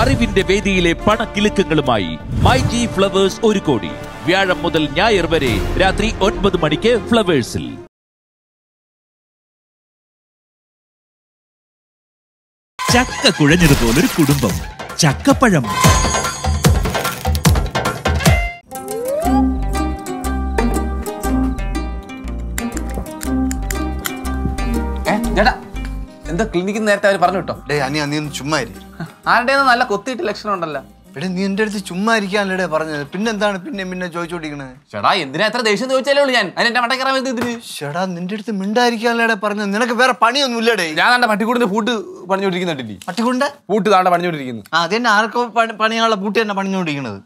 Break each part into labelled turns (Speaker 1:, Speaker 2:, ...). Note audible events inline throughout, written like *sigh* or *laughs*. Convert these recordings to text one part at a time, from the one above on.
Speaker 1: അറിവിന്റെ വേദിയിലെ പണക്കിലുക്കങ്ങളുമായി മൈ ജി ഫ്ലവേഴ്സ് ഒരു കോടി. വ്യാഴം മുതൽ ഞായർ വരെ രാത്രി ഒൻപത് മണിക്ക് ഫ്ലവേഴ്സിൽ.
Speaker 2: ചക്ക കുഴഞ്ഞതുപോലൊരു കുടുംബം. ചക്കപ്പഴം.
Speaker 3: എന്താ ക്ലിനിക്കിൽ നേരത്തെ അവർ പറഞ്ഞു കേട്ടോ
Speaker 4: ഡേ അനി അനിയൊന്ന് ചുമ്മാ ഇരി
Speaker 3: ആരുടെ നല്ല കൊത്തിയിട്ട് ലക്ഷണം ഉണ്ടല്ലോ.
Speaker 4: എടേ നീ എന്റെ അടുത്ത് ചുമ്മാ ഇരിക്കാനല്ലേ പറഞ്ഞത്. പിന്നെന്താണ്? പിന്നെ പിന്നെ ചോദിച്ചോണ്ടിരിക്കണത്
Speaker 3: എന്തിനാ എത്ര ദേഷ്യം ചോദിച്ചാലേ ഉള്ളൂ ഞാൻ. അതിന് എന്റെ ഇതിന്
Speaker 4: ചേടാ നിന്റെ അടുത്ത് മിണ്ടായിരിക്കാനല്ലേ പറഞ്ഞത്? നിനക്ക് വേറെ പണിയൊന്നും ഇല്ലടേ.
Speaker 3: ഞാൻ താണ്ട പട്ടിക്കൂടിന്റെ പൂട്ട് പണിഞ്ഞോണ്ടിരിക്കുന്നുണ്ടല്ലേ
Speaker 4: പട്ടിക്കൂടിന്റെ?
Speaker 3: പൂട്ട് താണ്ട പണിഞ്ഞോണ്ടിരിക്കുന്നു.
Speaker 4: ആ അതെന്നെ ആർക്കോ പണി പണിയാനുള്ള പൂട്ട് തന്നെ പണിഞ്ഞോണ്ടിരിക്കണത്.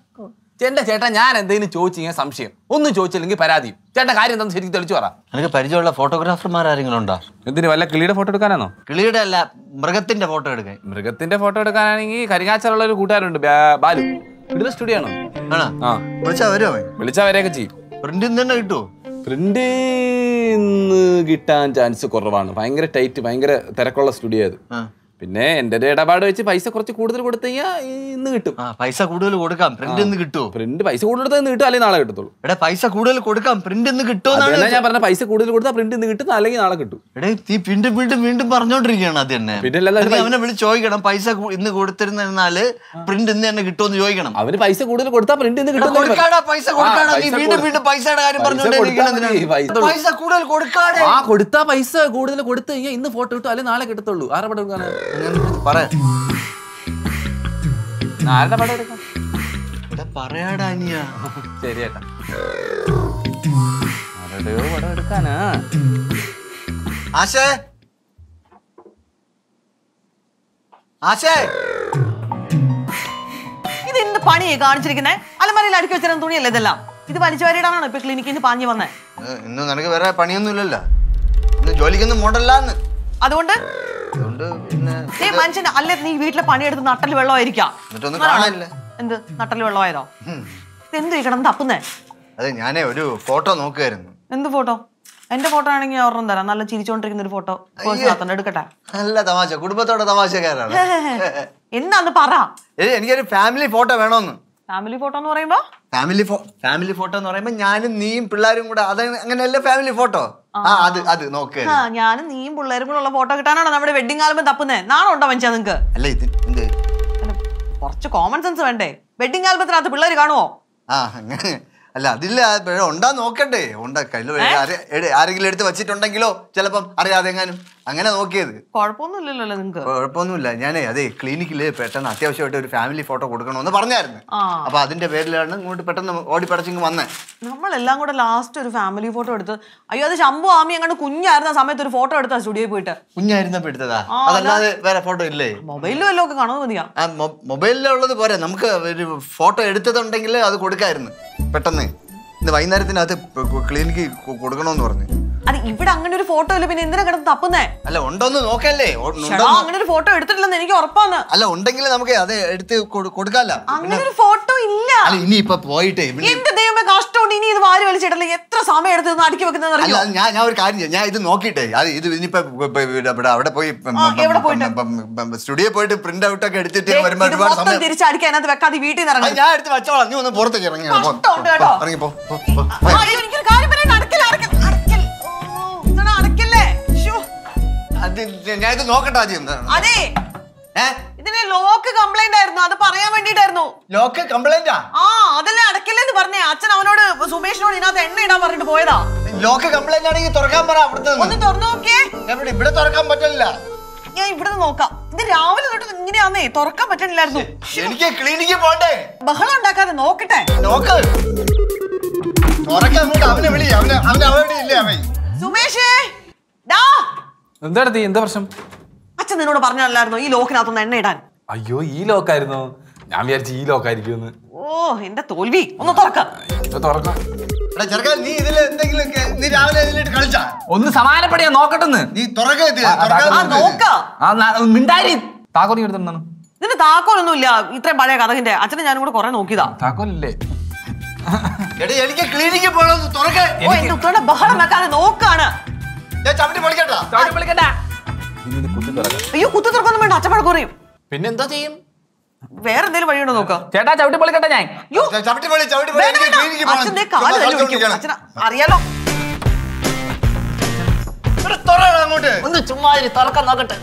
Speaker 3: ചേട്ടാ ചേട്ടാ ഞാൻ എന്തെങ്കിലും ചോദിച്ചു കഴിഞ്ഞാൽ സംശയം. ഒന്നും ചോദിച്ചില്ലെങ്കിൽ പരാതി. ചേട്ടാ കാര്യം എന്താണെന്ന് ശരിക്കും തെളിച്ചു പറ.
Speaker 4: എനിക്ക് പരിചയമുള്ള ഫോട്ടോഗ്രാഫർമാർ ആരെങ്കിലും ഉണ്ടോ
Speaker 3: എന്തിന് വല്ല കിളിയുടെ ഫോട്ടോ എടുക്കാനാണോ?
Speaker 4: കിളിയുടെ അല്ല മൃഗത്തിന്റെ ഫോട്ടോ എടുക്കാൻ.
Speaker 3: മൃഗത്തിന്റെ ഫോട്ടോ എടുക്കാനാണെങ്കിൽ കരിങ്ങാച്ചാലുള്ള ഒരു കൂട്ടുകാരുണ്ട് ബാലു. ഇവിടെ സ്റ്റുഡിയോ ആണോ?
Speaker 4: വിളിച്ചാ വരുമോ
Speaker 3: വിളിച്ചാ വരെയൊക്കെ ചെയ്യും.
Speaker 4: പ്രിന്റ് തന്നെ കിട്ടുമോ
Speaker 3: പ്രിന്റ് കിട്ടാൻ ചാൻസ് കുറവാണ്. ഭയങ്കര ടൈറ്റ് ഭയങ്കര തിരക്കുള്ള സ്റ്റുഡിയോ അത്
Speaker 4: ആ.
Speaker 3: പിന്നെ എന്റെ ഒരു ഇടപാട് വെച്ച് പൈസ കുറച്ച് കൂടുതൽ കൊടുത്തു കഴിഞ്ഞാൽ ഇന്ന് കിട്ടും.
Speaker 4: ആ പൈസ കൂടുതൽ കൊടുക്കാം. പ്രിന്റ് ഇന്ന് കിട്ടുമോ
Speaker 3: പ്രിന്റ് പൈസ കൂടുതൽ കൊടുത്താൽ ഇന്ന് കിട്ടും അല്ലെങ്കിൽ നാളെ കിട്ടത്തുള്ളൂ.
Speaker 4: എടാ പൈസ കൂടുതൽ കൊടുക്കാം പ്രിന്റ് ഇന്ന് കിട്ടുമെന്നാണ്
Speaker 3: അതല്ല ഞാൻ പറഞ്ഞ പൈസ കൂടുതൽ കൊടുത്താൽ പ്രിന്റ് ഇന്ന് കിട്ടും അല്ലെങ്കിൽ നാളെ കിട്ടും.
Speaker 4: എടേ നീ വീണ്ടും വീണ്ടും വീണ്ടും പറഞ്ഞോണ്ടിരിക്കുകയാണ് അത് തന്നെ.
Speaker 3: പിന്നെ അല്ലാതെ
Speaker 4: നീ അവനെ വിളിച്ച് ചോദിക്കണം പൈസ കു- ഇന്ന് കൊടുത്തിരുന്നാൽ പ്രിന്റ് ഇന്ന് തന്നെ കിട്ടുമെന്ന് ചോദിക്കണം.
Speaker 3: അവന് പൈസ കൂടുതൽ കൊടുത്താൽ പ്രിന്റ് ഇന്ന് കിട്ടും
Speaker 4: കൊടുക്കാടാ പൈസ കൊടുക്കാടാ
Speaker 3: ആ,
Speaker 4: നീ
Speaker 3: പൈസ
Speaker 4: വീണ്ടും
Speaker 3: കൊടു-
Speaker 4: വീണ്ടും പൈസയുടെ കാര്യം
Speaker 3: പൈസ
Speaker 4: പറഞ്ഞോണ്ടിരിക്കണം
Speaker 3: കൊടുത്താ മതി, പൈസ-
Speaker 4: പൈസ കൂടുതൽ കൊടുക്കാടെ
Speaker 3: ആ കൊടുത്താ പൈസ കൂടുതൽ കൊടുത്തു കഴിഞ്ഞാൽ ഇന്ന് ഫോട്ടോ കിട്ടും അല്ലെങ്കിൽ നാളെ കിട്ടത്തുള്ളൂ. എടുക്കാനാ?
Speaker 4: പറ.
Speaker 3: ആരുടെ പടം എടുക്കാം?
Speaker 4: എടാ, പറയാടാ അനിയ.
Speaker 3: ശരി ഏട്ടാ. ആരുടെയോ പടം എടുക്കാനാ.
Speaker 4: ആശേ. ആശേ.
Speaker 5: ഇത് എന്ത് പണിയെ കാണിച്ചിരിക്കുന്നേ? അലമാരയിൽ അടുക്കി വെച്ചിരുന്ന തുണിയല്ലേ ഇതെല്ലാം? ഇത് വലിച്ചു വാരിയിടാനാണോ ഇപ്പൊ ക്ലിനിക്കിൽ നിന്ന് പാഞ്ഞു വന്നേ?
Speaker 4: ഇന്ന് നിനക്ക് വേറെ പണിയൊന്നും ഇല്ലല്ലോ. ഇന്ന് ജോലിക്കൊന്നും മോഡല്ലാന്ന്
Speaker 5: അതുകൊണ്ട്
Speaker 4: അതുകൊണ്ട് പിന്നെ
Speaker 5: ഏ മനുഷ്യൻ അല്ല നീ വീട്ടിലെ പണിയെടുത്ത് നട്ടൽ വെള്ളമായിരിക്കാം?
Speaker 4: എന്നിട്ടൊന്നും കാണാനില്ല.
Speaker 5: എന്ത്? നട്ടൽ വെള്ളമായതോ? എന്ത് കിടന്ന് തപ്പുന്നേ?
Speaker 4: അതെ ഞാനേ ഒരു ഫോട്ടോ നോക്കുമായിരുന്നു
Speaker 5: എന്ത് ഫോട്ടോ? എന്റെ ഫോട്ടോ ആണെങ്കിൽ ഒരെണ്ണം തരാം. നല്ല ചിരിച്ചോണ്ടിരിക്കുന്ന ഒരു ഫോട്ടോ. എടുക്കട്ടെ.
Speaker 4: നല്ല തമാശ. കുടുംബത്തോടെ തമാശക്കാരാണ്. *laughs*
Speaker 5: എന്നാന്ന് പറ.
Speaker 4: എനിക്കൊരു ഫാമിലി ഫോട്ടോ വേണോന്ന്.
Speaker 5: ഫാമിലി ഫോട്ടോ എന്ന് പറയുമ്പോ?
Speaker 4: ഫാമിലി ഫോ ഫാമിലി ഫോട്ടോ എന്ന് പറയുമ്പോ ഞാനും നീയും പിള്ളേരും കൂടെ അത് അങ്ങനെയല്ല ഫാമിലി ഫോട്ടോ ആ. അത് അത്
Speaker 5: നോക്ക്. ഞാനും നീയും പിള്ളേരും കൂടെ ഉള്ള ഫോട്ടോ കിട്ടാനാണോ നമ്മുടെ വെഡിങ് ആൽബം തപ്പുന്നേ? നാളെ ഉണ്ടോ മനുഷ്യ നിങ്ങക്ക്?
Speaker 4: അല്ല ഇത് എന്ത്?
Speaker 5: കുറച്ച് കോമൺ സെൻസ് വേണ്ടേ. വെഡിങ് ആൽബത്തിനകത്ത് പിള്ളേർ കാണുമോ
Speaker 4: ആ അങ്ങനെ അല്ല അതില്ല പിഴ ഉണ്ടാ നോക്കണ്ടേ ഉണ്ടാ കയ്യിൽ ആരെങ്കിലും എടുത്ത് വെച്ചിട്ടുണ്ടെങ്കിലോ? ചിലപ്പം അറിയാതെ എങ്ങാനും അങ്ങനെ നോക്കിയത്.
Speaker 5: നിങ്ങക്ക്.
Speaker 4: കുഴപ്പമൊന്നുമില്ല. ഞാനേ അതെ ക്ലിനിക്കിൽ പെട്ടെന്ന് അത്യാവശ്യമായിട്ട് ഒരു ഫാമിലി ഫോട്ടോ കൊടുക്കണമെന്ന് പറഞ്ഞായിരുന്നു. അപ്പൊ അതിന്റെ പേരിലാണ് ഇങ്ങോട്ട് പെട്ടെന്ന് ഓടി പടച്ചിങ് വന്നേ.
Speaker 5: നമ്മളെല്ലാം കൂടെ ലാസ്റ്റ് ഒരു ഫാമിലി ഫോട്ടോ എടുത്ത് അയ്യോ അത് ശംഭു ആമി അങ്ങോട്ട് കുഞ്ഞായിരുന്ന സമയത്ത് ഒരു ഫോട്ടോ എടുത്താ സ്റ്റുഡിയോയിൽ പോയിട്ട്.
Speaker 4: കുഞ്ഞായിരുന്നപ്പോ എടുത്തതാ? അതല്ലാതെ വേറെ ഫോട്ടോ ഇല്ലേ?
Speaker 5: മൊബൈലിലും എല്ലാം ഒക്കെ കാണുന്നത് മതിയാ
Speaker 4: മൊബൈലിലുള്ളത് പോരെ. നമുക്ക് ഒരു ഫോട്ടോ എടുത്തതുണ്ടെങ്കിൽ അത് കൊടുക്കായിരുന്നു. പെട്ടെന്ന്. ഇന്ന് വൈകുന്നേരത്തിനകത്ത് ക്ലിനിക്ക് കൊടുക്കണമെന്ന് പറഞ്ഞു.
Speaker 5: അത് ഇവിടെ അങ്ങനെ ഒരു ഫോട്ടോ ഇല്ല പിന്നെ എന്തിനാ കിടന്ന് തപ്പുന്നേ?
Speaker 4: അല്ല ഉണ്ടോന്ന് നോക്കല്ലേ? ഉണ്ടോ
Speaker 5: അങ്ങനെ ഒരു ഫോട്ടോ എടുത്തിട്ടില്ലെന്ന് എനിക്ക് ഉറപ്പാന്ന്
Speaker 4: അല്ല ഉണ്ടെങ്കിൽ നമുക്ക് അത് എടുത്ത് കൊടു- കൊടുക്കാല്ല.
Speaker 5: അങ്ങനെ ഒരു ഫോട്ടോ ഇല്ല.
Speaker 4: അല്ല ഇനി ഇപ്പൊ പോയിട്ട്
Speaker 5: എന്റെ ദൈവമേ കഷ്ടമുണ്ട്. ഇനി ഇത് വാരി വലിച്ചിടല്ലേ എത്ര സമയം എടുത്ത് അടുക്കി വെക്കുന്നത്
Speaker 4: അല്ല ഞാൻ ഞാൻ ഒരു കാര്യം ചെയ്യാം. ഞാൻ ഇത് നോക്കിട്ടെ. അത് ഇത് ഇനിയിപ്പോ അവിടെ പോയി? സ്റ്റുഡിയോ പോയിട്ട്? പ്രിന്റ് ഔട്ട് ഒക്കെ എടുത്തിട്ട് വരുമ്പോ ഒരുപാട് സമയം
Speaker 5: തിരിച്ചടിക്കാൻ അതിനകത്ത് വെക്കാതെ വീട്ടിൽ നിന്ന് ഇറങ്ങി.
Speaker 4: ഞാൻ എടുത്ത് വെച്ചോളാം. നീ ഒന്ന് പുറത്തേക്ക് ഇറങ്ങി
Speaker 5: ഇറങ്ങിപ്പോ എനിക്കൊരു കാര്യം
Speaker 4: അത് ഞാൻ ഇത് നോക്കട്ടെ ആദ്യം എന്താണ്
Speaker 5: അതെ. ഇതിന് ലോക്ക് കംപ്ലൈന്റ് ആയിരുന്നു. അത് പറയാൻ വേണ്ടിട്ടായിരുന്നു
Speaker 4: ലോക്ക് കംപ്ലൈന്റാ
Speaker 5: ആ? അതല്ലേ അടക്കില്ലെന്ന് പറഞ്ഞേ. അച്ഛൻ അവനോട് സുമേഷിനോട് ഇതിനകത്ത് എണ്ണ ഇടാൻ പറഞ്ഞിട്ട് പോയതാ.
Speaker 4: ലോക്ക് കംപ്ലൈന്റ് ആണെങ്കിൽ തുറക്കാൻ പറ അവിടുത്തെ
Speaker 5: ഒന്ന് തുറന്നു നോക്കിയേ.
Speaker 4: എവിടെ ഇവിടെ തുറക്കാൻ പറ്റില്ല
Speaker 5: ഞാൻ ഇവിടെ നോക്കാം. ഇത് രാവിലെ തൊട്ട് ഇങ്ങനെയാന്നേ. തുറക്കാൻ പറ്റണില്ലായിരുന്നു.
Speaker 4: എനിക്ക് ക്ലിനിക്കിൽ പോണ്ടേ?
Speaker 5: ബഹളം ഉണ്ടാക്കാതെ നോക്കട്ടെ.
Speaker 4: നോക്ക്. തുറക്കാൻ അവനെ വിളി. അവനെ അവനെ അവിടെ ഇല്ലേ അവൻ?
Speaker 5: സുമേഷേ ഡാ
Speaker 3: എന്താ തീ എന്താ പ്രശ്നം?
Speaker 5: അച്ഛൻ നിന്നോട് പറഞ്ഞല്ലായിരുന്നോ ഈ ലോക്കിനകത്തൊന്ന് എണ്ണ ഇടാൻ?
Speaker 3: അയ്യോ ഈ ലോക്കായിരുന്നു. ഞാൻ വിചാരിച്ചു ഈ ലോക്കായിരിക്കും
Speaker 5: ഓ എന്റെ തോൽവി. ഒന്ന് തുറക്ക.
Speaker 3: തുറക്കാം.
Speaker 4: നീ ഇതിൽ എന്തെങ്കിലും നീ രാവിലെ കളിച്ചാ?
Speaker 3: ഒന്ന് സമാനപ്പെടിയാ നോക്കട്ടെന്ന്.
Speaker 4: നീ
Speaker 3: മിണ്ടാരി താക്കോലി എടുത്തിട്ടുണ്ടാണ്
Speaker 5: ഇതിന് താക്കോലൊന്നും ഇല്ല ഇത്രയും പഴയ കഥകിന്റെ. അച്ഛനെ ഞാനും കൂടെ കുറെ നോക്കിയതാ.
Speaker 3: താക്കോലില്ലേ?
Speaker 4: എടാ എനിക്ക് ക്ലിനിക്കിൽ പോകണമെന്ന് തുറക്കാൻ
Speaker 5: ബഹളം വെക്കാതെ നോക്കാണ്.
Speaker 4: ഞാൻ ചവിട്ടി പൊളിക്കട്ടാ.
Speaker 5: അയ്യോ കുത്തു തുറക്കൊന്നും വേണ്ട. അച്ഛപ്പഴ കുറയും.
Speaker 3: പിന്നെ എന്താ ചെയ്യും?
Speaker 5: വേറെ എന്തെങ്കിലും വഴിയുണ്ടോ നോക്കാം?
Speaker 3: ചേട്ടാ ചവിട്ടി പൊളിക്കട്ടെ ഞാൻ.
Speaker 5: അറിയാലോ.
Speaker 3: ഒന്ന് ചുമ്മാ തുറക്കാൻ നോക്കട്ടെ.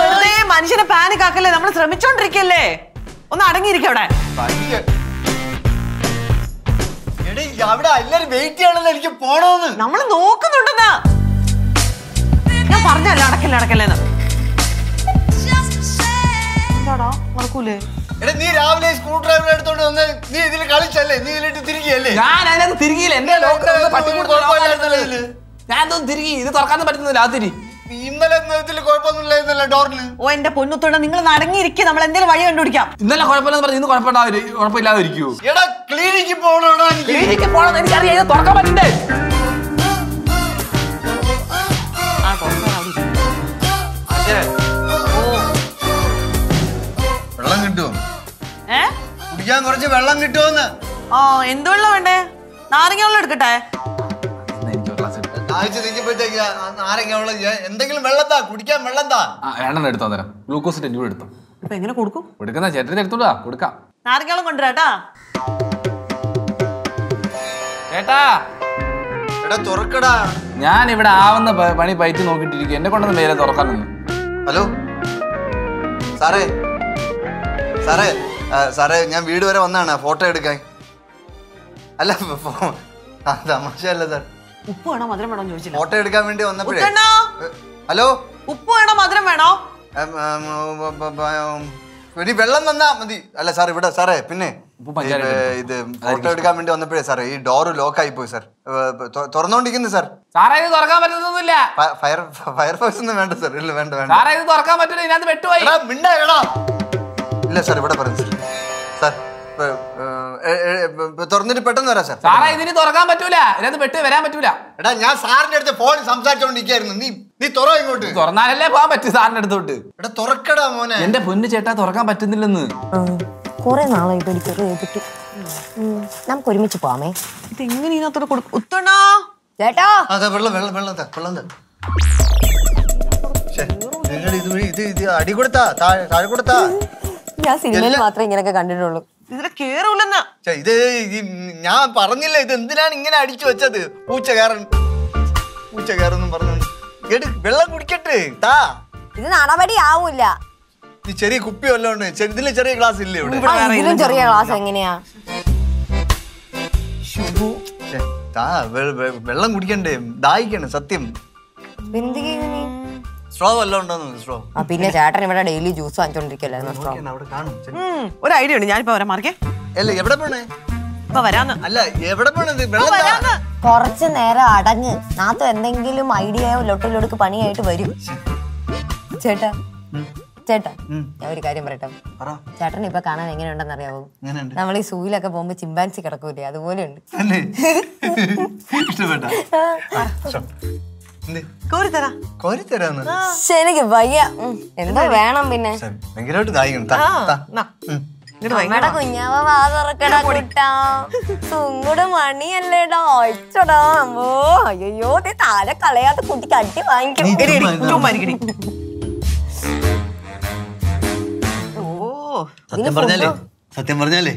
Speaker 5: വെറുതെ മനുഷ്യനെ പാനിക് ആക്കല്ലേ നമ്മൾ ശ്രമിച്ചോണ്ടിരിക്കല്ലേ? ഒന്ന് അടങ്ങിയിരിക്കും അവിടെ.
Speaker 4: അവിടെ എല്ലാരും വെയിറ്റ് ചെയ്യണമെന്ന് എനിക്ക് പോണോന്ന്.
Speaker 5: നമ്മൾ നോക്കുന്നുണ്ടെന്ന്. പറഞ്ഞല്ല അടക്കല്ലേ അടക്കല്ലേന്ന് എന്താടാ? നടക്കൂലേ?
Speaker 4: എടാ നീ രാവിലെ സ്ക്രൂ ഡ്രൈവർ എടുത്തോണ്ട് വന്ന് നീ ഇതിൽ കളിച്ചല്ലേ? നീ ഇതിലിട്ട് തിരികെയല്ലേ?
Speaker 3: ഞാൻ അതിനകത്ത് തിരികില്ല എന്റെ ഞാൻ ഇതൊന്നും തിരികെ ഇത് തുറക്കാൻ പറ്റുന്നില്ല. അത് തിരി.
Speaker 4: ഇന്നലെ ഇതിൽ കുഴപ്പമൊന്നുമില്ലായിരുന്നല്ലോ ഡോറിന്
Speaker 5: ഓ എന്റെ നിങ്ങൾ നടങ്ങിയിരിക്കെ. നമ്മൾ എന്തെങ്കിലും വഴി കണ്ടുപിടിക്കാം.
Speaker 3: ഇന്നലെ കുഴപ്പമില്ലെന്ന് പറഞ്ഞു ഇന്ന് കുഴപ്പമില്ലാതെ കുഴപ്പമില്ലാതെ ഇരിക്കൂ
Speaker 4: എടാ ക്ലിനിക്കിൽ പോകണോ എനിക്ക്.
Speaker 3: ക്ലിനിക്കിൽ പോകണമെന്ന് എനിക്കറിയാം. ഇത് തുറക്കാൻ പറ്റണ്ടേ
Speaker 4: വെള്ളം കിട്ടുമോ
Speaker 5: ഏ?
Speaker 4: കുടിക്കാൻ കുറച്ച് വെള്ളം കിട്ടുമോന്ന്
Speaker 5: ആ എന്ത് വെള്ളം വേണ്ടേ? നാരങ്ങ വെള്ളം എടുക്കട്ടെ.
Speaker 4: എന്തെങ്കിലും വെള്ളം താ കുടിക്കാൻ വെള്ളം താ
Speaker 3: എടുത്തോ തരാം ഗ്ലൂക്കോസ് ടെൻ രൂപ എടുത്തോ.
Speaker 5: ഇപ്പൊ എങ്ങനെ കൊടുക്കും?
Speaker 3: കൊടുക്കുന്ന ചേട്ടൻ എടുത്തോടാ കൊടുക്കാം.
Speaker 5: നാരങ്ങ വെള്ളം കൊണ്ടുവരാട്ടാ
Speaker 3: ചേട്ടാ.
Speaker 4: എടാ തുറക്കടാ.
Speaker 3: ഞാൻ ഇവിടെ ആവുന്ന പണി പയറ്റി നോക്കിട്ടിരിക്കും എന്നെ കൊണ്ടൊന്നും മേലെ തുറക്കാൻ നിന്ന്
Speaker 4: ഹലോ സാറേ സാറേ സാറേ ഞാൻ വീട് വരെ വന്നാണ് ഫോട്ടോ എടുക്കാൻ അല്ല തമാശ ആ, തമാശയല്ല സാർ
Speaker 5: ഉപ്പ് വേണോ മധുരം വേണോ ചോദിച്ചില്ല
Speaker 4: ഫോട്ടോ എടുക്കാൻ വേണ്ടി വന്നപ്പോഴേ ഹലോ
Speaker 5: ഉപ്പ് വേണോ മധുരം വേണോ
Speaker 4: ഉം, ഉം, ഉം, ഉം, ഉം, ഒരു വെള്ളം തന്നാ മതി അല്ല സാർ ഇവിടെ സാറേ പിന്നെ ഇത് ഫോട്ടോ എടുക്കാൻ വേണ്ടി വന്നപ്പോഴേ സാറേ ഈ ഡോറ് ലോക്ക് ആയി പോയി സാർ. തുറന്നോണ്ടിരിക്കുന്നു സാർ.
Speaker 3: സാറേ ഇത് തുറക്കാൻ
Speaker 4: പറ്റുന്നില്ല ഫയർ ഫയർഫോഴ്സ് ഒന്നും വേണ്ട സാർ. ഇല്ല വേണ്ട വേണ്ട.
Speaker 3: സാറേ ഇത് തുറക്കാൻ പറ്റില്ല ഇതിനകത്ത് വെട്ടുപോയി.
Speaker 4: മിണ്ടാ. ഇല്ല സാർ ഇവിടെ പറഞ്ഞു സാർ. സാർ തുറന്നിട്ട് പെട്ടെന്ന് വരാം സാർ.
Speaker 3: സാറേ ഇതിന് തുറക്കാൻ പറ്റൂല. ഇതിനകത്ത് വെട്ട് വരാൻ പറ്റൂല.
Speaker 4: എടാ ഞാൻ സാറിന്റെ അടുത്ത് ഫോൺ സംസാരിച്ചോണ്ടിരിക്കായിരുന്നു. നീ നീ തുറ ഇങ്ങോട്ട്.
Speaker 3: തുറന്നാലല്ലേ പോകാൻ പറ്റൂ സാറിന്റെ അടുത്തോട്ട്.
Speaker 4: എടാ തുറക്കടാ മോനെ.
Speaker 3: എന്റെ പൊന്ന് ചേട്ടാ തുറക്കാൻ പറ്റുന്നില്ലെന്ന്.
Speaker 6: കുറെ നാളായി പഠിച്ചത് ചെയ്തിട്ട് നമുക്ക് ഒരുമിച്ച് പോവാമേ.
Speaker 5: ഇത് എങ്ങനെ ഇതിനകത്തോടെ കൊടുക്കും ഉത്തണ്ണാ!
Speaker 6: ചേട്ടാ!
Speaker 4: അതെ വെള്ളം വെള്ളം വെള്ളം താ വെള്ളം താ ശ്ശെ, നിങ്ങൾ ഇത് വഴി- ഇത് ഇത് അടി കൊടുത്താ താഴെ താഴെ കൊടുത്താ.
Speaker 6: ഞാൻ സിനിമയിൽ മാത്രമേ ഇങ്ങനെയൊക്കെ കണ്ടിട്ടുള്ളൂ.
Speaker 5: കേറൂലെന്ന്
Speaker 4: ഇത് ഞാൻ പറഞ്ഞില്ല ഇത് എന്തിനാണ് ഇങ്ങനെ അടിച്ചു വെച്ചത്? പൂച്ച കയറൻ പൂച്ച കയറെന്നും പറഞ്ഞു എട് വെള്ളം കുടിക്കട്ടെ താ.
Speaker 6: ഇത് നടപടി ആവൂല
Speaker 4: ഈ ചെറിയ കുപ്പി വല്ലതും ഇതിലും ചെറിയ ഗ്ലാസ് ഇല്ല ഇവിടെ?
Speaker 6: ഇതിലും ചെറിയ ഗ്ലാസ് എങ്ങനെയാ?
Speaker 4: വെള്ളം കുടിക്കണ്ടേ? ദാഹിക്കണേ സത്യം? സ്ട്രോ വല്ലോണ്ടോന്ന് ഉണ്ടോന്ന് സ്ട്രോ
Speaker 6: ആ പിന്നെ ചേട്ടൻ ഇവിടെ ഡെയിലി ജ്യൂസ് വാങ്ങിച്ചോണ്ടിരിക്കല്ലായിരുന്നു
Speaker 4: അവിടെ കാണും.
Speaker 5: ഒരു ഐഡിയ ഉണ്ട് ഞാനിപ്പോ വരാം. മാർക്കേ
Speaker 4: അല്ല എവിടെ പോണേ? അല്ല എവിടെ പോണത്
Speaker 6: കുറച്ച് നേരം അടങ്ങ് നാത്തു എന്തെങ്കിലും ഐഡിയയോ ലൊട്ടിലൊടുക്ക് പണിയായിട്ട് വരും. ചേട്ടാ ചേട്ടാ ഞാൻ ഒരു കാര്യം പറയട്ടെ.
Speaker 4: പറ.
Speaker 6: ചേട്ടൻ ഇപ്പൊ കാണാൻ എങ്ങനെയുണ്ടെന്ന് അറിയാവോ നമ്മൾ ഈ സൂയിലൊക്കെ പോകുമ്പോ ചിമ്പാൻസി കിടക്കൂലേ അതുപോലെ ഉണ്ട്. എനിക്ക് വയ്യ. എന്താ വേണം പിന്നെ. നമ്മുടെ കുഞ്ഞാവ കുട്ടാ. സുങ്ങുട് മണിയല്ലേടാ. അയ്യോ താഴെ കളയാത്ത കുട്ടിക്ക് അടി വാങ്ങിക്കും.
Speaker 4: സത്യം പറഞ്ഞാലേ സത്യം പറഞ്ഞാലേ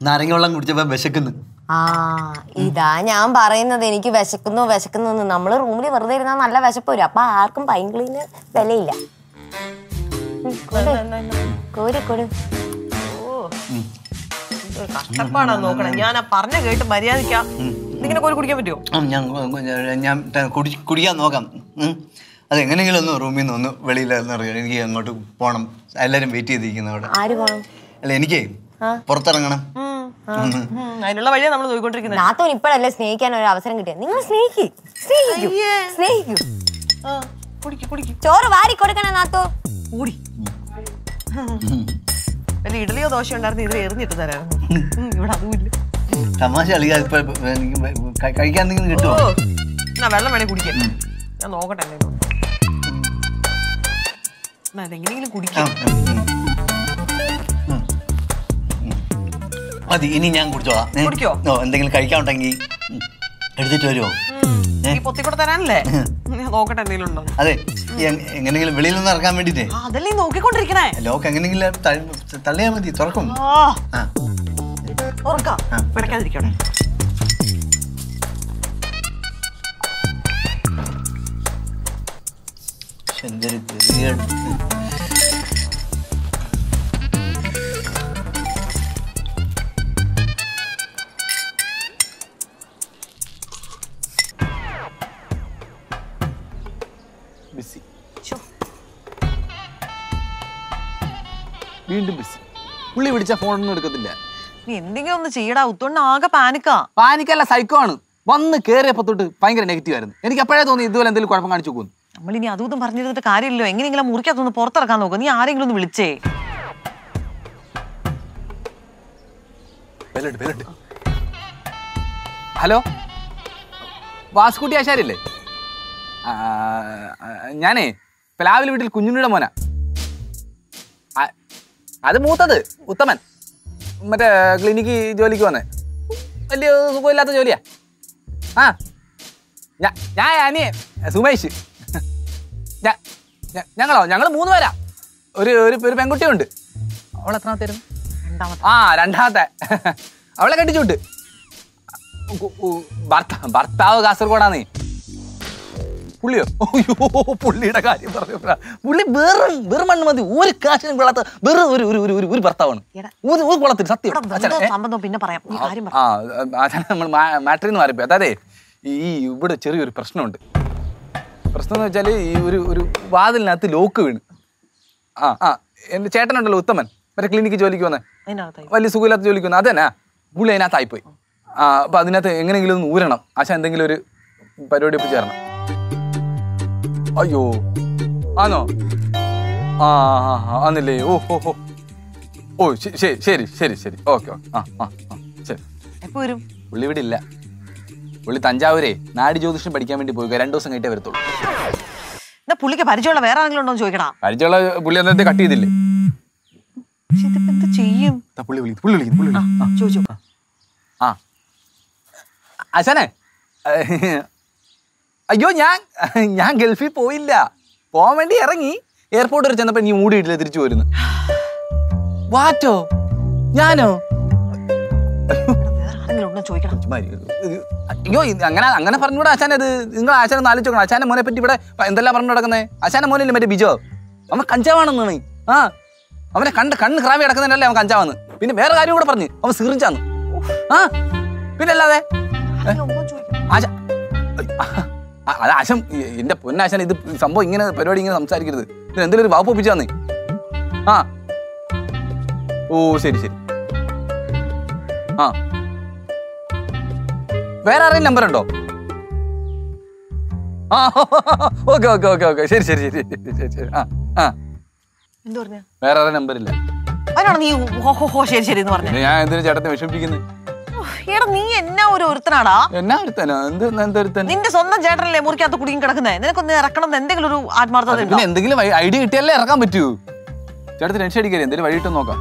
Speaker 4: നാരങ്ങ വെള്ളം കുടിച്ചപ്പോ വിശക്കുന്നു.
Speaker 6: ആ ഇതാ ഞാൻ പറയുന്നത് എനിക്ക് വിശക്കുന്നു വിശക്കുന്നു നമ്മൾ നമ്മൾ റൂമിൽ വെറുതെ ഇരുന്നാൽ നല്ല വിശപ്പ് വരും. അപ്പൊ ആർക്കും പൈങ്കിളിന് വിലയില്ല. ഉം, കൊട്. കോരി കൊടു
Speaker 5: എന്തൊരു കഷ്ടപ്പാടാ നോക്കണം. ഞാൻ പറഞ്ഞ കേട്ട് മര്യാദിക്കാം ഇതിങ്ങനെ കോരി കുടിക്കാൻ പറ്റുമോ
Speaker 4: ഞാൻ ഞാൻ കുടിക്കാൻ നോക്കാം. അത് എങ്ങനെയെങ്കിലും ഒന്ന് റൂമിൽ നിന്ന് ഒന്ന് വെളിയിലായിരുന്നു അറിയാം. എനിക്ക് അങ്ങോട്ട് പോകണം എല്ലാരും വെയിറ്റ് ചെയ്തിരിക്കുന്നു അവിടെ.
Speaker 6: ആര് പോണം?
Speaker 4: അല്ല എനിക്ക് പുറത്തിറങ്ങണം.
Speaker 5: അതിനുള്ള വഴിയാ നമ്മൾ നോക്കിക്കൊണ്ടിരിക്കുന്നത്
Speaker 6: നാത്തോൻ ഇപ്പോഴല്ലേ സ്നേഹിക്കാൻ ഒരു അവസരം കിട്ടിയത്? നിങ്ങൾ സ്നേഹിക്കൂ. സ്നേഹിക്കൂ.
Speaker 5: കുടിക്ക് കുടിക്ക്.
Speaker 6: ചോറ് വാരി കൊടുക്കണേ നാത്തോ.
Speaker 5: കൂടി. വല്ല ഇഡലിയോ ദോശ ഉണ്ടായിരുന്നു ഇതിൽ എറിഞ്ഞിട്ട് തരായിരുന്നു. ഇവിടെ അതും ഇല്ല.
Speaker 4: തമാശ കളിക്കാ ഇപ്പൊ എനിക്ക് ക- കഴിക്കാൻ എന്തെങ്കിലും കിട്ടുമോ
Speaker 5: വെള്ളം വേണേ കുടിക്കാൻ ഞാൻ നോക്കട്ടെ അതെങ്ങനെയെങ്കിലും കുടിക്കാം.
Speaker 4: മതി ഇനി ഞാൻ കുടിച്ചോളാം. എന്തെങ്കിലും കഴിക്കാൻ ഉണ്ടെങ്കിൽ ഉം. എടുത്തിട്ട് വരുമോ
Speaker 5: പൊത്തിക്കൂടെ തരാനല്ലേ? നോക്കട്ടെ എന്തെങ്കിലും ഉണ്ടോ?
Speaker 4: അതെ എ- എങ്ങനെയെങ്കിലും വെളിയിൽ നിന്ന് ഇറക്കാൻ വേണ്ടിട്ടേ
Speaker 5: ആ, അതല്ലേ നോക്കിക്കൊണ്ടിരിക്കണേ.
Speaker 4: ലോക്ക് എങ്ങനെയെങ്കിലും തള്ളി- തള്ളിയാ മതി തുറക്കും.
Speaker 5: പിടക്കാതിരിക്കണേ.
Speaker 4: എന്തൊരു ഗതികേട്.
Speaker 7: ബിസി. വീണ്ടും ബിസി. പുള്ളി പിടിച്ച ഫോണൊന്നും എടുക്കത്തില്ല.
Speaker 5: നീ എന്തെങ്കിലും ഒന്ന് ചെയ്യടാ ഉത്തോണ്ട് ആകെ പാനിക്കാ.
Speaker 3: പാനിക്കല്ല സൈക്കോ ആണ്. വന്ന് കേറിയപ്പോ തൊട്ട് ഭയങ്കര നെഗറ്റീവ് ആയിരുന്നു. എനിക്ക് അപ്പോഴേ തോന്നി ഇതുപോലെ എന്തെങ്കിലും കുഴപ്പം കാണിച്ചു പോകുന്നു
Speaker 5: നമ്മളിനി അതും ഇതും പറഞ്ഞിരുന്നിട്ട് കാര്യമില്ലല്ലോ. എങ്ങനെയെങ്കിലും മുറിക്കകത്തൊന്ന് പുറത്തിറക്കാൻ നോക്കും. നീ ആരെങ്കിലും ഒന്ന് വിളിച്ചേ.
Speaker 3: ഹലോ? വാസ്കുട്ടി ആശാരില്ലേ? ഞാനേ പ്ലാവിൽ വീട്ടിൽ കുഞ്ഞുണ്ണിയുടെ മോന. അത് മൂത്തത് ഉത്തമൻ. മറ്റേ ക്ലിനിക്ക് ജോലിക്ക് വന്നേ വലിയ സുഖമില്ലാത്ത ജോലിയാ. ആ ഞാൻ അനിയൻ സുമേഷ്. ഞങ്ങളോ? ഞങ്ങൾ മൂന്ന് പേരാ. ഒരു ഒരു ഒരു പെൺകുട്ടിയുണ്ട്. അവൾ എത്രാമത്തായിരുന്നു ആ രണ്ടാമത്തെ. അവളെ കെട്ടിച്ചുണ്ട് ഭർത്താവ് കാസർഗോഡാന്നേ. പുള്ളിയോ? അയ്യോ പുള്ളിയുടെ കാര്യം പറഞ്ഞു പുള്ളി വെറും വെറും മണ്ണ് മതി. ഒരു കാശിനും കൊള്ളാത്ത വെറും ഒരു ഒരു ഒരു ഒരു ഭർത്താവാണ്. ഒരു ഒരു കൊള്ളത്തിൽ സത്യം.
Speaker 5: പിന്നെ പറയാം.
Speaker 3: ആ നമ്മൾ മാറ്ററിൽ നിന്ന് മാറിപ്പോ അതായത് ഈ ഇവിടെ ചെറിയൊരു പ്രശ്നമുണ്ട്. പ്രശ്നം എന്ന് വെച്ചാൽ ഈ ഒരു ഒരു വാതിലിനകത്ത് ലോക്ക് വീണ്. ആ. ആ എന്റെ ചേട്ടനുണ്ടല്ലോ ഉത്തമൻ. മറ്റേ ക്ലിനിക്ക് ജോലിക്ക് വന്നേ. വലിയ സുഖമില്ലാത്ത ജോലിക്ക് വന്നു. അതന്നെ. പുള്ളി അതിനകത്തായിപ്പോയി. ആ. അപ്പൊ അതിനകത്ത് എങ്ങനെയെങ്കിലും ഒന്ന് ഊരണം. ആശ എന്തെങ്കിലും ഒരു പരിപാടി ഒപ്പിച്ച് ചേരണം അയ്യോ. ആണോ ആ ആ ആന്നില്ലേ. ഓ ഓ ഓ ഓ ശരി ശരി ശരി ശരി. Okay okay. ആ ആ ആ ശരി.
Speaker 5: എപ്പോ വരും?
Speaker 3: പുള്ളി ഇവിടെ ഇല്ല. പുള്ളി തഞ്ചാവൂരെ നാടി ജ്യോതിഷം പഠിക്കാൻ വേണ്ടി പോയി. രണ്ടു ദിവസം കഴിഞ്ഞേ വരത്തുള്ളൂ.
Speaker 5: എന്നാ പുള്ളിക്ക് പരിചയമുള്ള വേറെ ആരെങ്കിലും ഉണ്ടോ എന്ന് ചോദിക്കടാ.
Speaker 3: പരിചയമുള്ള പുള്ളി അന്നത്തെ കട്ട് ചെയ്തില്ലേ?
Speaker 5: ചെയ്യും?
Speaker 3: പുള്ളി പുള്ളി
Speaker 5: ആ
Speaker 3: അശനെ അയ്യോ ഞാൻ ഞാൻ ഗൾഫിൽ പോയില്ല. പോവാൻ വേണ്ടി ഇറങ്ങി. എയർപോർട്ട് വരെ ചെന്നപ്പോ നീ മൂടിയിട്ടില്ല തിരിച്ചു വരുന്നു വാറ്റോ? ഞാനോ?
Speaker 5: എന്ന് ചോദിക്കണം.
Speaker 3: അയ്യോ അങ്ങനെ അങ്ങനെ പറഞ്ഞൂടെ ആശാൻ അത് നിങ്ങൾ ആശാൻ ഒന്ന് ആലോചിച്ച് നോക്കണം. ആശാന്റെ മോനെ പറ്റി ഇവിടെ എന്തെല്ലാം പറഞ്ഞു നടക്കുന്നത് ആശാന്റെ മോനില്ലേ മറ്റേ ബിജോ? അവൻ കഞ്ചാവാണെന്നാണ് ആ അവനെ കണ്ട് കണ്ണ് ക്രാമി കിടക്കുന്നതിനല്ലേ അവൻ കഞ്ചാവെന്ന്. പിന്നെ വേറെ കാര്യം കൂടെ പറഞ്ഞു. അവൻ സീറിച്ചാന്ന് ആ പിന്നെ അല്ലാതെ അത് ആശം എന്റെ പൊന്നാശാൻ ഇത് സംഭവം ഇങ്ങനെ പരിപാടി ഇങ്ങനെ സംസാരിക്കരുത്. ഇത് എന്തെങ്കിലും ഒരു വാപ്പ് ഒപ്പിച്ചാന്നേ ആ. ഓ ശരി ശരി. ആ. വേറെ ആരെയും നമ്പർ ഉണ്ടോ? ആ ഓക്കെ ഓക്കെ ഓക്കെ ഓക്കെ ശരി ശരി ശരി ശരി ശരി ആ ആ. വേറെ ആരെ നമ്പർ ഇല്ല?
Speaker 5: അതിനാണ് നീ ഹോ ഹോ ഹോ ശരി ശരി എന്ന് പറഞ്ഞത്
Speaker 3: ഞാൻ എന്തിനു ചേട്ടനെ വിഷമിപ്പിക്കുന്നത്
Speaker 5: എടാ നീ എന്നാ ഒരു ഒരുത്തനാടാ?
Speaker 3: എന്നാ ഒരുത്തനോ? എന്ത് എന്തൊരുത്തൻ
Speaker 5: നിന്റെ സ്വന്തം ചേട്ടനല്ലേ മുറിക്കകത്ത് കുടുങ്ങി കിടക്കുന്നേ? നിനക്കൊന്ന് ഇറക്കണം എന്തെങ്കിലും ഒരു ആത്മാർത്ഥത
Speaker 3: എന്തെങ്കിലും ഐഡിയ കിട്ടിയാലേ ഇറക്കാൻ പറ്റൂ. ചേട്ടത്തിന് ടെൻഷൻ അടിക്കരുത്. എന്തെങ്കിലും വഴിയിട്ട് നോക്കാം.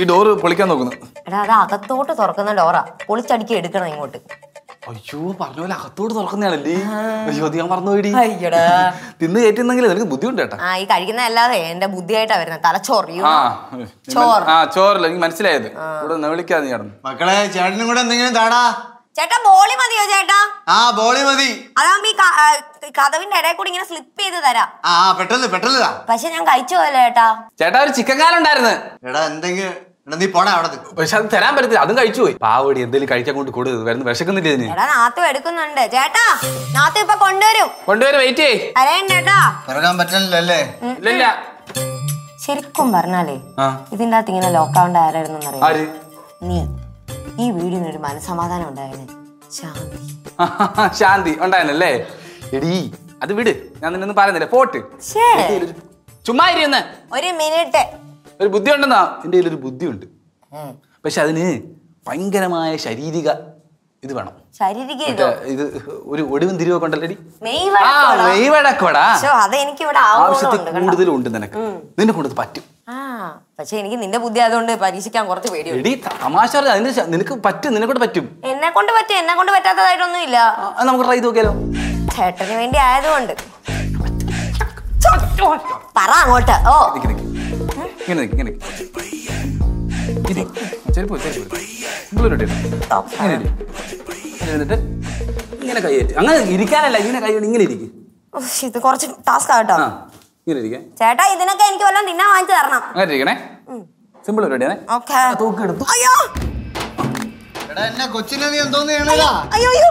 Speaker 3: ഈ ഡോറ് പൊളിക്കാൻ നോക്കുന്നു.
Speaker 6: എടാ അത് അകത്തോട്ട് തുറക്കുന്ന ഡോറാ പൊളിച്ചടിക്കി എടുക്കണം ഇങ്ങോട്ട്.
Speaker 3: അയ്യോ പറഞ്ഞ പോലെ അകത്തോട് തുറക്കുന്നതാണല്ലേ അയ്യോ അത് ഞാൻ മറന്നുപോയി
Speaker 6: അയ്യടാ.
Speaker 3: തിന്ന് കയറ്റുന്നെങ്കിൽ നിനക്ക് ബുദ്ധിമുട്ട് കേട്ടോ.
Speaker 6: ആ ഈ കഴിക്കുന്ന അല്ലാതെ എന്റെ ബുദ്ധിയായിട്ടാ വരുന്നത്. തലച്ചോറിയും
Speaker 3: ആ.
Speaker 6: ചോറ്.
Speaker 3: ആ ചോറില്ല എനിക്ക് മനസ്സിലായത്. ഇവിടെ ഒന്ന് വിളിക്കാതെ നീ കിടന്നു
Speaker 4: മക്കളെ ചേട്ടനും കൂടെ എന്തെങ്കിലും താടാ?
Speaker 6: ചേട്ടാ ബോളി മതിയോ ചേട്ടാ?
Speaker 4: ആ ബോളി മതി.
Speaker 6: അതാകുമ്പോ ഈ കഥവിന്റെ ഇടയിൽ കൂടി ഇങ്ങനെ സ്ലിപ്പ് ചെയ്ത് തരാം.
Speaker 4: ആ പെട്ടെന്ന് പെട്ടെന്ന്
Speaker 6: പക്ഷെ ഞാൻ കഴിച്ചു പോലെ ചേട്ടാ.
Speaker 3: ചേട്ടാ ഒരു ചിക്കൻ കാലുണ്ടായിരുന്നു
Speaker 4: എടാ എന്തെങ്കിലും നീ പോടാ അവിടെ.
Speaker 3: പക്ഷെ അത് തരാൻ പറ്റത്തില്ല അതും കഴിച്ചു പോയി. പാവടി എന്തെങ്കിലും കഴിക്കാൻ കൊണ്ട് കൊടു വരുന്ന വിശക്കുന്നില്ല ഇതിന്
Speaker 6: എടാ നാത്തു എടുക്കുന്നുണ്ട്. ചേട്ടാ നാത്തു ഇപ്പൊ കൊണ്ടുവരും.
Speaker 3: കൊണ്ടുവരും വെയിറ്റ് ചെയ്
Speaker 6: ചേട്ടാ
Speaker 4: തുറക്കാൻ പറ്റണില്ല അല്ലേ?
Speaker 6: ശരിക്കും പറഞ്ഞാലേ
Speaker 3: ആ.
Speaker 6: ഇതിന്റെ അകത്ത് ഇങ്ങനെ ലോക്കാവേണ്ട ആരായിരുന്നു അറിയാം
Speaker 3: ആര്?
Speaker 6: നീ. ഈ വീടിന് ഒരു മനസമാധാനം ഉണ്ടായിരുന്നു ശാന്തി.
Speaker 3: ശാന്തി ഉണ്ടായിരുന്നല്ലേ എടീ അത് വിട്. ഞാൻ നിന്നൊന്നും പറയുന്നില്ല. പോട്ട്. ചുമ്മാ ഇരിന്ന്
Speaker 6: ഒരു മിനിറ്റ്.
Speaker 3: ഒരു ബുദ്ധി ഉണ്ടെന്നാ എന്റെ കയ്യിൽ ഒരു ബുദ്ധിയുണ്ട് പക്ഷെ അതിന് ഭയങ്കരമായ ശാരീരിക ഇത് വേണം. ഇത്? ഒരു ഒടിവും തിരിവൊക്കെ ഉണ്ടല്ലടി?
Speaker 6: മെയ്
Speaker 3: ആ
Speaker 6: വഴക്കോടാ.
Speaker 3: മെയ്വഴക്കോടാ
Speaker 6: പക്ഷോ അതെനിക്ക് ഇവിടെ
Speaker 3: ആവശ്യത്തിൽ കൂടുതലും ഉണ്ട് നിനക്ക്. നിന്നെ കൊണ്ട് പറ്റും.
Speaker 6: പക്ഷെ എനിക്ക് നിന്റെ ബുദ്ധി ആയതുകൊണ്ട് പരീക്ഷിക്കാൻ കുറച്ച് പേടിയുണ്ട്.
Speaker 3: എടി തമാശ അതിന് നിനക്ക് പറ്റും നിന്നെ കൊണ്ട് പറ്റും.
Speaker 6: എന്നെ കൊണ്ട് പറ്റും എന്നെ കൊണ്ട് പറ്റാത്തതായിട്ടൊന്നും ഇല്ല.
Speaker 3: നമുക്ക് ട്രൈ നോക്കിയാലോ
Speaker 6: ചേട്ടന് വേണ്ടി ആയതുകൊണ്ട്. പറ അങ്ങോട്ട്. ഓ.
Speaker 3: ഇങ്ങനെ ഇങ്ങനെ. ചെരുപ്പ് ചെരുപ്പ് ഇട്. ഇങ്ങോട്ട് ഇങ്ങനെ ഇങ്ങനെ കൈയേറ്റ് അങ്ങനെ ഇരിക്കാനല്ല ഇങ്ങനെ കൈ ഇങ്ങനെ ഇരിക്കും.
Speaker 6: ഇത് കുറച്ച് ടാസ്ക് ആട്ടോ
Speaker 3: ഇങ്ങനെ ഇരിക്കേ.
Speaker 6: ചേട്ടാ ഇതിനൊക്കെ എനിക്ക് വല്ലതും തിന്നാൻ വാങ്ങിച്ചു തരണം.
Speaker 3: അങ്ങനെ ഇരിക്കണേ. Simple പരിപാടിയാണേ
Speaker 6: okay.
Speaker 3: തൂക്കെടുത്തു
Speaker 6: അയ്യോ.
Speaker 4: എടാ എന്നെ കൊച്ചിനെ നീ എന്തോന്ന് ചെയ്യണേടാ?
Speaker 6: അയ്യോ അയ്യോ.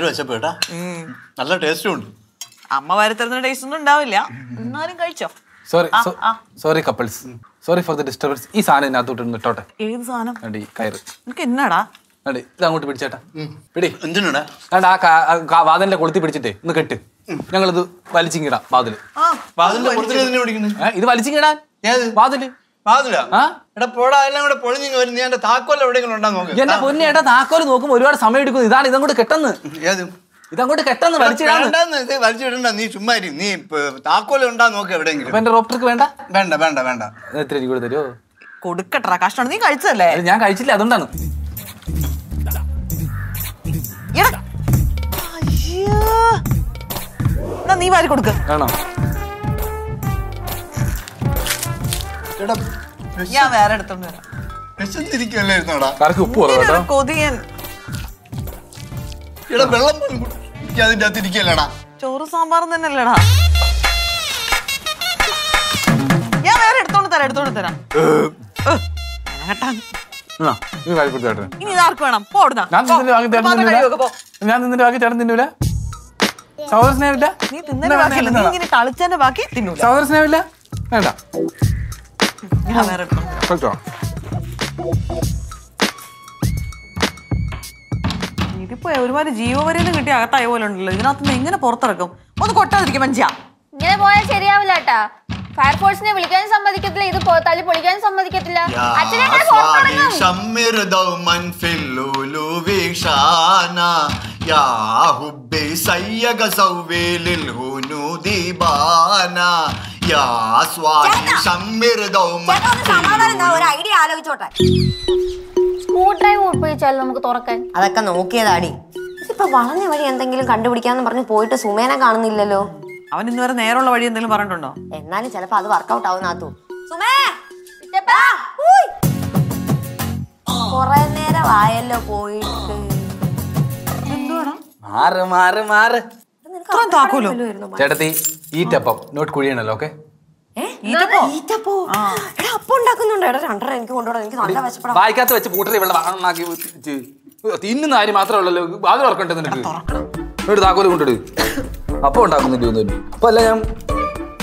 Speaker 8: ഭയങ്കര വെച്ചപ്പോട്ടാ നല്ല ടേസ്റ്റും ഉണ്ട്.
Speaker 5: അമ്മ വരുത്തരുന്ന ടേസ്റ്റ് ഒന്നും ഉണ്ടാവില്ല. എന്നാലും കഴിച്ചോ? Sorry.
Speaker 3: Sorry couples sorry for the disturbance ഈ സാധനം ഇതിനകത്തോട്ട് ഇട്ടോട്ടെ
Speaker 5: ഏത് സാധനം?
Speaker 3: അടി കയറ്.
Speaker 5: നിനക്ക് എന്നാടാ?
Speaker 3: അടി ഇത് അങ്ങോട്ട് പിടിച്ചേട്ടാ പിടി.
Speaker 8: എന്തിനാ
Speaker 3: കണ്ട ആ വാതിലിന്റെ കൊളുത്തി പിടിച്ചിട്ടേ ഒന്ന് കെട്ട്. ഞങ്ങളിത് വലിച്ചിങ്ങിടാം വാതിൽ. ഇത് വലിച്ചിങ്ങിടാൻ?
Speaker 8: വാതിൽ.
Speaker 3: വാതിലാ? ആ?
Speaker 8: എടാ പോടാ എല്ലാം കൂടെ പൊളിഞ്ഞു വരും. നീ എന്റെ താക്കോൽ എവിടെയെങ്കിലും ഉണ്ടാ നോക്ക്.
Speaker 3: എന്റെ പൊന്നേട്ടാ താക്കോൽ നോക്കുമ്പോ ഒരുപാട് സമയം എടുക്കുന്നു. ഇതാണ് ഇതങ്ങോട്ട് കെട്ടെന്ന്.
Speaker 8: ഏത്?
Speaker 3: ഇതങ്ങോട്ട് കെട്ടെന്ന് വലിച്ചിടാന്ന്
Speaker 8: വലിച്ചിടണ്ട നീ ചുമ്മാ ഇരി. നീ താക്കോൽ ഉണ്ടാ നോക്ക് എവിടെയെങ്കിലും.
Speaker 3: എന്റെ റോപ്റ്റർക്ക് വേണ്ട?
Speaker 8: വേണ്ട വേണ്ട വേണ്ട.
Speaker 3: എത്ര രൂപ കൂടെ തരുമോ
Speaker 5: കൊടുക്കട്ടാ കഷ്ടമാണ് നീ കഴിച്ചതല്ലേ?
Speaker 3: ഞാൻ കഴിച്ചില്ല അതുകൊണ്ടാണ്.
Speaker 5: നീ വാരി
Speaker 8: കൊടുക്കണോ
Speaker 5: ഞാൻ വേറെ എടുത്തോണ്ട് വരാം.
Speaker 8: വിശന്നിരിക്കുമല്ലായിരുന്നോടാ
Speaker 3: കറക്ക് ഉപ്പ് കുറവ്
Speaker 5: കൊതിയൻ.
Speaker 8: വെള്ളം പോലും കുടിക്കാൻ അതിന്റെ അകത്ത് ഇരിക്കല്ലടാ
Speaker 5: ചോറ് സാമ്പാറും തന്നെയല്ലേടാ. ഞാൻ വേറെ എടുത്തോണ്ട് തരാം എടുത്തോണ്ട് തരാം. ഇനി ഇതാർക്ക് വേണം? പോടുന്ന
Speaker 3: ഞാൻ നിന്നിട്ട് ബാക്കി ചേട്ടൻ തിന്നൂല? സഹോദര സ്നേഹമില്ല?
Speaker 5: നീ തിന്നതിന്റെ നീ ഇങ്ങനെ കളിച്ചതിന്റെ ബാക്കി തിന്നൂല.
Speaker 3: സഹോദര സ്നേഹമില്ല? വേണ്ട.
Speaker 5: ഞാൻ വേറെ വരാം
Speaker 3: കഴിച്ചോ
Speaker 5: ഇതിപ്പോ ഒരുമാതിരി ജീവപര്യന്തം കിട്ടിയ അകത്തായ പോലെ ഉണ്ടല്ലോ. ഇതിനകത്തുനിന്ന് എങ്ങനെ പുറത്തിറക്കും? ഒന്ന് കൊട്ടാതിരിക്കും മഞ്ചാ
Speaker 9: ഇങ്ങനെ പോയാൽ ശരിയാവില്ല കേട്ടാ ഫയർഫോഴ്സിനെ വിളിക്കാൻ സമ്മതിക്കത്തില്ല ഇത് തല്ലി പൊളിക്കാൻ സമ്മതിക്കത്തില്ല. അച്ഛനെ
Speaker 6: ഐഡിയ
Speaker 9: നമുക്ക് തുറക്കാൻ.
Speaker 6: അതൊക്കെ നോക്കിയതാടി. ഇപ്പൊ വളഞ്ഞ വഴി എന്തെങ്കിലും കണ്ടുപിടിക്കാന്ന് പറഞ്ഞ് പോയിട്ട് സുമേനെ കാണുന്നില്ലല്ലോ.
Speaker 5: അവൻ ഇന്ന് വരെ നേരമുള്ള വഴി എന്തെങ്കിലും പറഞ്ഞിട്ടുണ്ടോ?
Speaker 6: എന്നാലും ചിലപ്പോ അത് വർക്ക്ഔട്ട് ആവുന്നാത്തു സുമേ! കൊറേ നേരം ആയല്ലോ പോയിട്ട്.
Speaker 3: മാറ് മാറ് മാറ്.
Speaker 5: ഇത്രയും താക്കോലോ?
Speaker 3: ചേട്ടത്തി ഈറ്റപ്പം നോട്ട് കുഴിയണല്ലോ ഓക്കെ
Speaker 6: ഏ? ഈറ്റപ്പോ? എടാ അപ്പം ഉണ്ടാക്കുന്നുണ്ട്. എടാ രണ്ടര എനിക്ക് കൊണ്ടുപോടാ എനിക്ക് നല്ല വിശപ്പെടാ.
Speaker 3: വായിക്കാത്ത വെച്ച് പൂട്ടറി വെള്ളം വാങ്ങാക്കി വെച്ച് തിന്നുന്ന ആര് മാത്രമേ ഉള്ളല്ലോ. അത് ഉറക്കണ്ടേ നിനക്ക്? എന്നിട്ട് താക്കോൽ കൊണ്ടിട് അപ്പം ഉണ്ടാക്കുന്നില്ല ഒന്നും അപ്പൊ അല്ല? ഞാൻ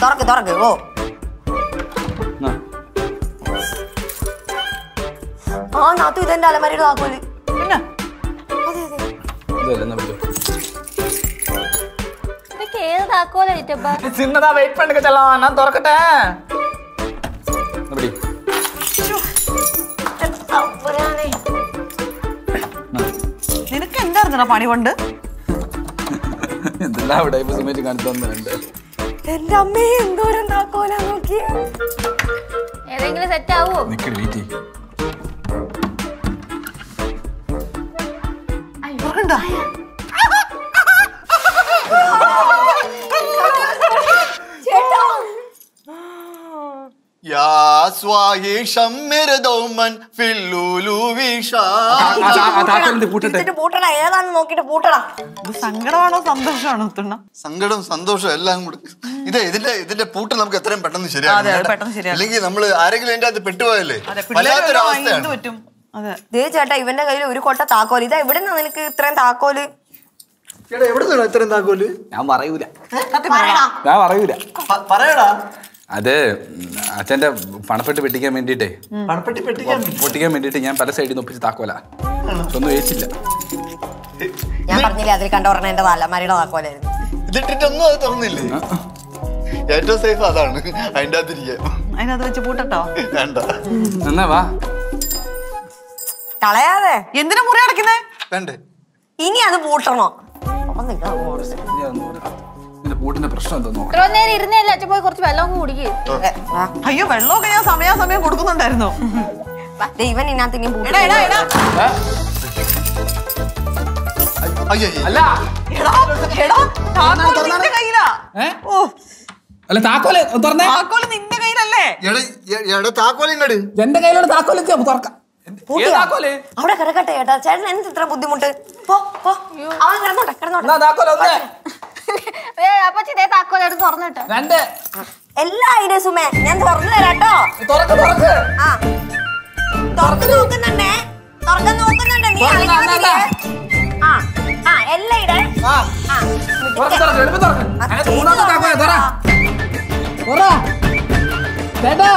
Speaker 6: തുറക്ക് തുറക്ക് ഓ
Speaker 3: ആ.
Speaker 6: നാത്തു ഇതെന്റെ അലമാരിയുടെ താക്കോൽ.
Speaker 5: പിന്നെ?
Speaker 3: അതെ എന്നാ പിടിച്ചോ.
Speaker 9: ഇതൊക്കെ ഏത് താക്കോല ചിറ്റപ്പാ
Speaker 3: சின்னதா வெயிட் பண்ணுங்க செல்லம் நான் திறக்கட்டேன் அப்படி
Speaker 6: തമ്പുരാനെ.
Speaker 5: നിനക്ക് എന്തായിരുന്നടാ പണി കൊണ്ട്
Speaker 3: എന്തെല്ലാം ഇവിടെ ഇപ്പൊ സുമേഷ് കാണിച്ചു തന്നുണ്ട്
Speaker 6: എന്റെ അമ്മേ എന്തോരം താക്കോലാ നോക്കി
Speaker 9: ഏതെങ്കിലും സെറ്റ് ആവോ
Speaker 3: നിക്കടി വെയിറ്റ് ചെയ്യും
Speaker 6: ഏതാണെന്ന് നോക്കിട്ട് പൂട്ടടാ.
Speaker 5: ഇത് സങ്കടമാണോ സന്തോഷമാണോ തുണ്ണ?
Speaker 8: സങ്കടം സന്തോഷം എല്ലാം കൂടെ. ഇത് ഇതിന്റെ ഇതിന്റെ പൂട്ട് നമുക്ക് എത്രയും പെട്ടെന്ന്
Speaker 5: ശരിയാണ്.
Speaker 8: അല്ലെങ്കിൽ നമ്മൾ ആരെങ്കിലും എന്റെ അത് പെട്ടുപോയല്ലേ?
Speaker 5: അതെ
Speaker 8: വല്ലാത്തൊരു അവസ്ഥയാണ്.
Speaker 6: ദേ ചേട്ടാ ഇവന്റെ കയ്യിൽ ഒരു കൊട്ട താക്കോൽ. ഇതാ എവിടെ നിന്നാ നിനക്ക് ഇത്രയും
Speaker 8: താക്കോൽ? എവിടെ നിന്നാണ് ഇത്രയും താക്കോൽ?
Speaker 3: ഞാൻ പറയൂല. ഞാൻ പറയൂല.
Speaker 8: പറയടാ.
Speaker 3: അത് അച്ഛന്റെ പണപ്പെട്ട് പെട്ടിക്കാൻ വേണ്ടിട്ടേ
Speaker 8: പണപ്പെട്ടി പെട്ടിക്കാൻ
Speaker 3: പൊട്ടിക്കാൻ വേണ്ടിട്ട് ഞാൻ പല സൈഡിൽ നിന്ന് ഒപ്പിച്ച് താക്കോല. ഒന്നും ഏച്ചില്ല
Speaker 6: ഞാൻ പറഞ്ഞില്ല അതിൽ കണ്ട പറഞ്ഞ എന്റെ തലമാരിയുടെ താക്കോലായിരുന്നു.
Speaker 8: ഇതിട്ടിട്ടൊന്നും അത് തുറന്നില്ലേ ഏറ്റവും സേഫ് അതാണ്. അതിന്റെ അകത്തിരിക്കാൻ
Speaker 5: അതിനകത്ത് വെച്ച് പൂട്ടട്ടോ?
Speaker 8: വേണ്ട.
Speaker 3: എന്നാ വാ.
Speaker 6: കളയാതെ.
Speaker 5: എന്തിനാ മുറി അടക്കുന്നേ
Speaker 8: വേണ്ടേ?
Speaker 6: ഇനി അത് പൂട്ടണോ? അപ്പൊ നിൽക്കണം
Speaker 3: നിന്റെ പ്രശ്നം എന്തോ നോക്കാം.
Speaker 9: ഇത്ര നേരം ഇരുന്നല്ലേ അച്ഛൻ പോയി കുറച്ച് വെള്ളം കുടിക്ക്.
Speaker 5: അയ്യോ വെള്ളമൊക്കെ ഞാൻ സമയാസമയം കൊടുക്കുന്നുണ്ടായിരുന്നു.
Speaker 6: ഇവൻ ഇതിനകത്ത് ഇനിയും
Speaker 5: എടാ എടാ എടാ.
Speaker 8: അയ്യോ
Speaker 3: അല്ല.
Speaker 5: എടാ എടാ താക്കോൽ നിന്റെ കയ്യിലാ.
Speaker 3: ഏ?
Speaker 5: ഓ.
Speaker 3: അല്ല താക്കോൽ തുറന്നേ.
Speaker 5: താക്കോൽ നിന്റെ കയ്യിലല്ലേ?
Speaker 8: എടാ എ- എടാ താക്കോലിങ്ങട്
Speaker 3: എന്റെ കയ്യിലോട് താക്കോൽ തുറക്കാം. ഏത് താക്കോൽ?
Speaker 6: അവിടെ കിടക്കട്ടെ ചേട്ടാ ചേട്ടൻ എന്ത് ഇത്ര ബുദ്ധിമുട്ട്? പോ പോ. അവൻ കിടന്നോട്ടെ
Speaker 3: എന്നാ
Speaker 6: കിടന്നോട്ടെ
Speaker 3: താക്കോൽ ഒന്ന്
Speaker 9: അപ്പച്ചി ഇതേ താക്കോലെടുത്ത് തുറന്നിട്ടോ.
Speaker 3: രണ്ട്.
Speaker 6: എല്ലാ ഐഡിയസുമേ ഞാൻ തുറന്നു തരാട്ടോ
Speaker 3: തുറക്ക് തുറക്ക്.
Speaker 6: ആ. തുറക്ക് നോക്കുന്നുണ്ടേ. തുറക്ക നോക്കുന്നുണ്ട്. നീ അറിയാതില്ലേ? ആ ആ എല്ലാ ഇടേ
Speaker 3: ആ.
Speaker 6: ആ
Speaker 3: തുറക്ക് തുറക്ക് തുറക്ക്.
Speaker 6: ഇത്
Speaker 3: മൂന്നാമത്തെ താക്കോൽ തുറ. തുറ ചേട്ടാ